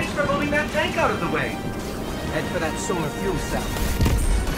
Thanks for moving that tank out of the way. Head for that solar fuel cell.